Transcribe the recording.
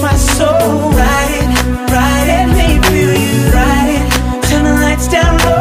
my soul Ride it, ride it, maybe you ride it. Turn the lights down low.